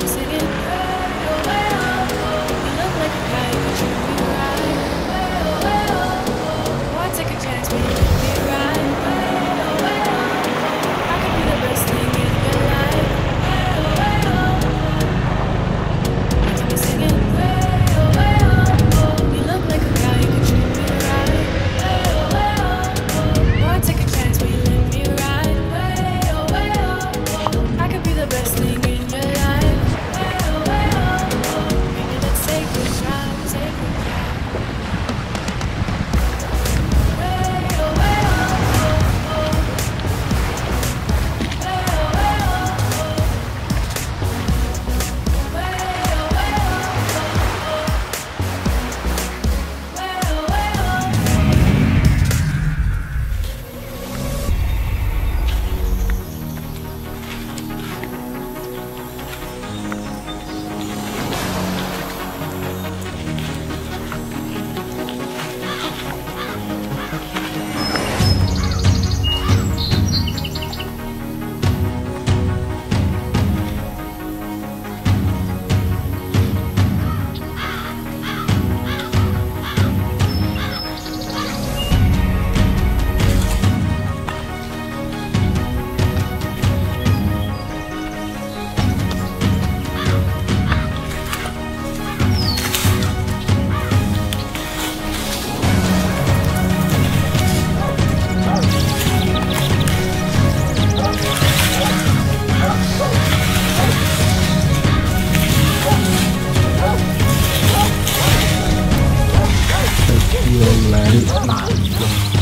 once again. 又来มแ